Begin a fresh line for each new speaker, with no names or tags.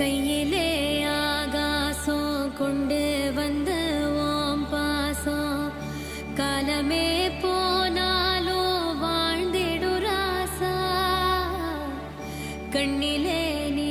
கையிலே ஆகாசம் கொண்டு வந்து ஓம் பாசம். காலமே போனாலோ வாழ்ந்திடுராசா. கண்ணிலே நீ